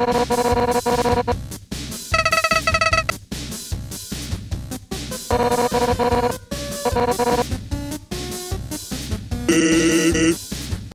Uh...